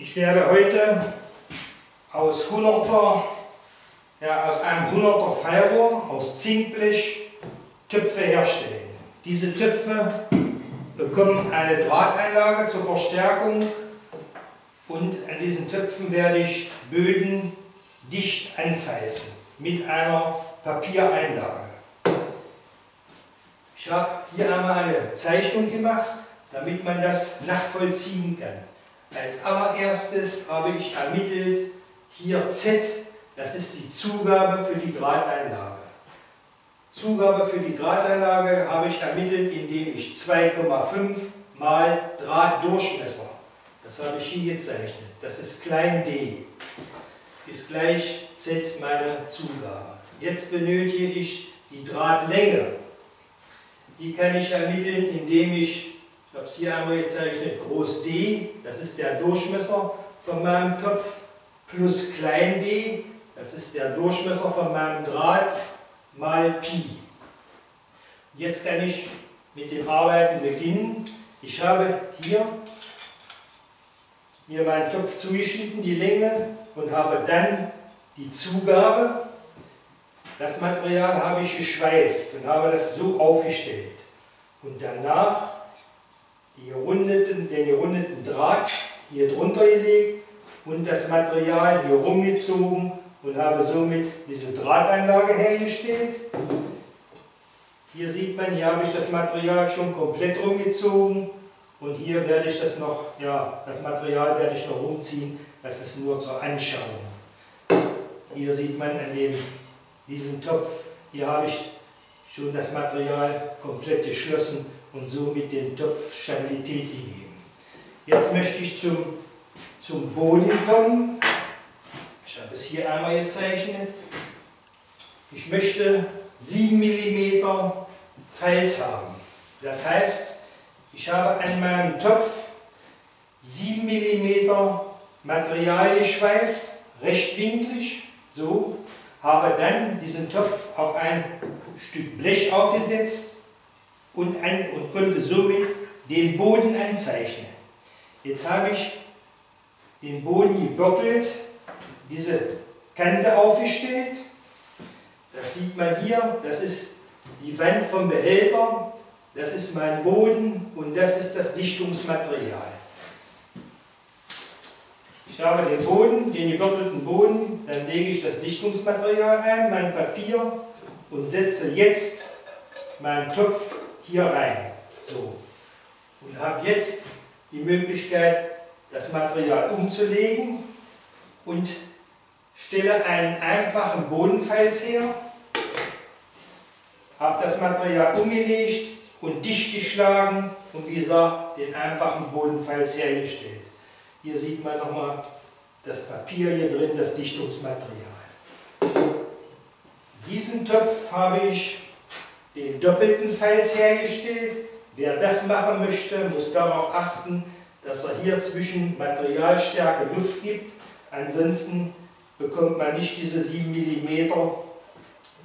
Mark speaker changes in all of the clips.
Speaker 1: Ich werde heute aus 100er, ja, aus einem 100er Fallrohr aus Zinkblech Töpfe herstellen. Diese Töpfe bekommen eine Drahteinlage zur Verstärkung und an diesen Töpfen werde ich Böden dicht anfalzen mit einer Papiereinlage. Ich habe hier einmal eine Zeichnung gemacht, damit man das nachvollziehen kann. Als allererstes habe ich ermittelt, hier Z, das ist die Zugabe für die Drahteinlage. Zugabe für die Drahteinlage habe ich ermittelt, indem ich 2,5 mal Drahtdurchmesser, das habe ich hier gezeichnet, das ist klein d, ist gleich Z meine Zugabe. Jetzt benötige ich die Drahtlänge. Die kann ich ermitteln, indem ich, ich habe es hier einmal gezeichnet, groß D, das ist der Durchmesser von meinem Topf, plus klein d, das ist der Durchmesser von meinem Draht, mal Pi. Jetzt kann ich mit dem Arbeiten beginnen. Ich habe hier mir meinen Topf zugeschnitten, die Länge, und habe dann die Zugabe. Das Material habe ich geschweift und habe das so aufgestellt. Und danach die gerundeten, den gerundeten Draht hier drunter gelegt und das Material hier rumgezogen und habe somit diese Drahteinlage hergestellt. Hier sieht man, hier habe ich das Material schon komplett rumgezogen und hier werde ich das noch, ja, das Material werde ich noch rumziehen, das ist nur zur Anschauung. Hier sieht man an dem, diesem Topf, hier habe ich schon das Material komplett geschlossen und somit dem Topf Stabilität gegeben. Jetzt möchte ich zum, zum Boden kommen. Ich habe es hier einmal gezeichnet. Ich möchte 7 mm Falz haben. Das heißt, ich habe an meinem Topf 7 mm Material geschweift, rechtwinklig, so, habe dann diesen Topf auf ein Stück Blech aufgesetzt und, an, und konnte somit den Boden anzeichnen. Jetzt habe ich den Boden gebockelt, diese Kante aufgestellt. Das sieht man hier, das ist die Wand vom Behälter, das ist mein Boden und das ist das Dichtungsmaterial. Ich habe den Boden, den gebürtelten Boden, dann lege ich das Dichtungsmaterial ein, mein Papier und setze jetzt meinen Topf hier rein. So. Und habe jetzt die Möglichkeit, das Material umzulegen und stelle einen einfachen Bodenfalz her, habe das Material umgelegt und dicht geschlagen und wie gesagt den einfachen Bodenfalz hergestellt. Hier sieht man nochmal das Papier hier drin, das Dichtungsmaterial. Diesen Topf habe ich den doppelten Falz hergestellt. Wer das machen möchte, muss darauf achten, dass er hier zwischen Materialstärke Luft gibt. Ansonsten bekommt man nicht diese 7 mm,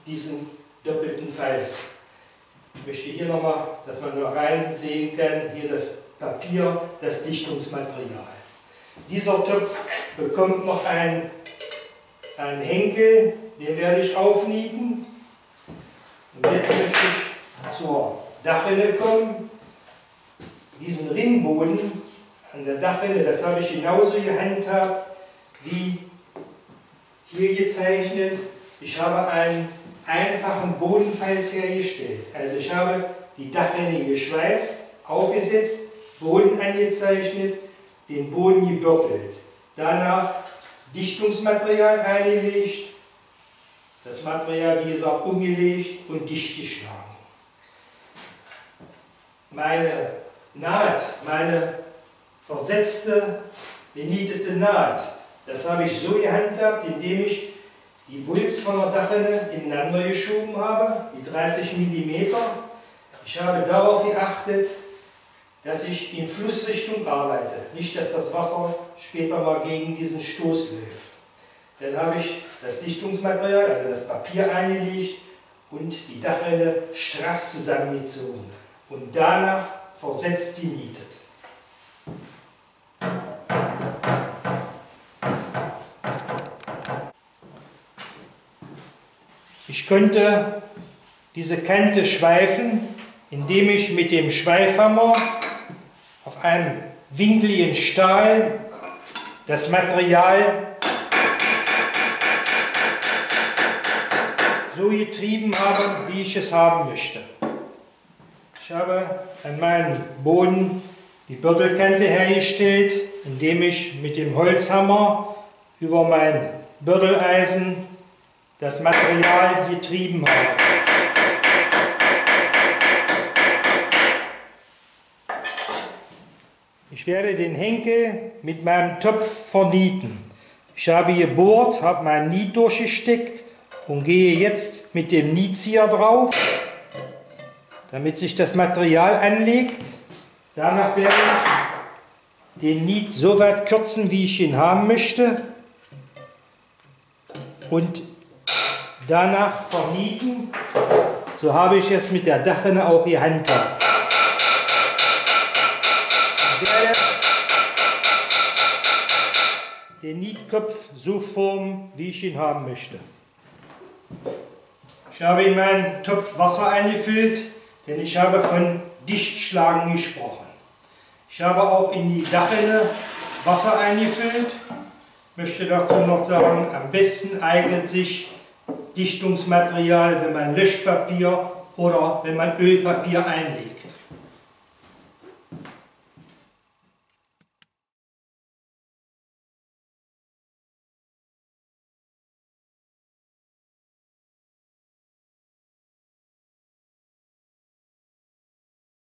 Speaker 1: diesen doppelten Falz. Ich möchte hier nochmal, dass man noch rein sehen kann, hier das Papier, das Dichtungsmaterial. Dieser Topf bekommt noch einen, einen Henkel, den werde ich aufnieten. Jetzt möchte ich zur Dachrinne kommen. Diesen Ringboden an der Dachrinne, das habe ich genauso gehandhabt wie hier gezeichnet. Ich habe einen einfachen Bodenfalz hergestellt. Also ich habe die Dachrinne geschweift, aufgesetzt, Boden angezeichnet, den Boden gebürtelt. Danach Dichtungsmaterial reingelegt, das Material, wie gesagt, umgelegt und dicht geschlagen. Meine Naht, meine versetzte, genietete Naht, das habe ich so gehandhabt, indem ich die Wulst von der Dachrinne ineinander geschoben habe, die 30 mm. Ich habe darauf geachtet, dass ich in Flussrichtung arbeite, nicht dass das Wasser später mal gegen diesen Stoß läuft. Dann habe ich das Dichtungsmaterial, also das Papier eingelegt und die Dachrinne straff zusammengezogen und danach versetzt die genietet. Ich könnte diese Kante schweifen, indem ich mit dem Schweifhammer auf einem winkligen Stahl das Material so getrieben habe, wie ich es haben möchte. Ich habe an meinem Boden die Bürdelkante hergestellt, indem ich mit dem Holzhammer über mein Bürdeleisen das Material getrieben habe. Ich werde den Henkel mit meinem Topf vernieten. Ich habe gebohrt, habe mein Niet durchgesteckt und gehe jetzt mit dem Nietzieher drauf, damit sich das Material anlegt. Danach werde ich den Niet so weit kürzen, wie ich ihn haben möchte und danach vernieten. So habe ich es mit der Dachrinne auch gehandhabt. Ich werde den Nietkopf so formen, wie ich ihn haben möchte. Ich habe in meinen Topf Wasser eingefüllt, denn ich habe von Dichtschlagen gesprochen. Ich habe auch in die Dachrinne Wasser eingefüllt. Möchte dazu noch sagen, am besten eignet sich Dichtungsmaterial, wenn man Löschpapier oder wenn man Ölpapier einlegt.